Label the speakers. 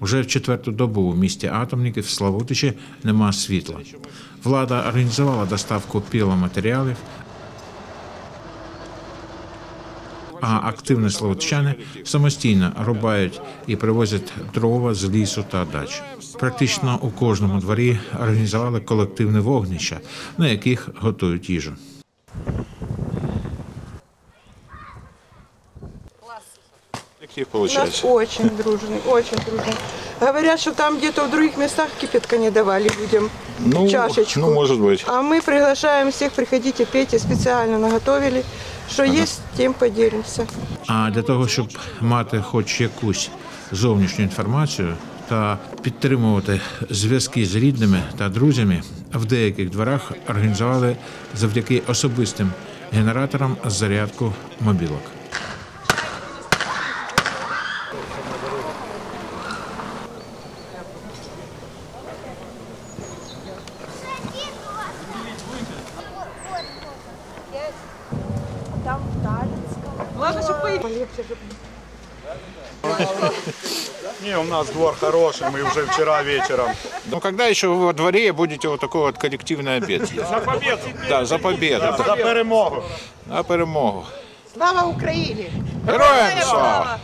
Speaker 1: Уже в четверту добу у місті Атомники в Славутичі нема світла. Влада організувала доставку піломатеріалів, а активні славутчани самостійно рубають і привозять дрова з лісу та дач. Практично у кожному дворі організували колективне вогнище, на яких готують їжу.
Speaker 2: Каких
Speaker 3: У нас
Speaker 2: получается?
Speaker 3: очень дружный, очень дружный. Говорят, что там где-то в других местах кипятка не давали людям.
Speaker 2: Ну,
Speaker 3: чашечку.
Speaker 2: ну, может быть.
Speaker 3: А мы приглашаем всех, приходите, пейте, специально наготовили. Что есть, тем поделимся.
Speaker 1: А для того, щоб мати хоч якусь зовнішню інформацію та підтримувати зв'язки з рідними та друзями, в деяких дворах організували завдяки особистим генераторам зарядку мобілок.
Speaker 4: Не, у нас двор хороший, мы уже вчера вечером.
Speaker 2: Ну, когда еще вы во дворе будете вот такой вот коллективный обед?
Speaker 4: За победу!
Speaker 2: Да, за победу,
Speaker 4: За перемогу!
Speaker 2: на перемогу.
Speaker 3: Слава Украине!
Speaker 2: Героям слава!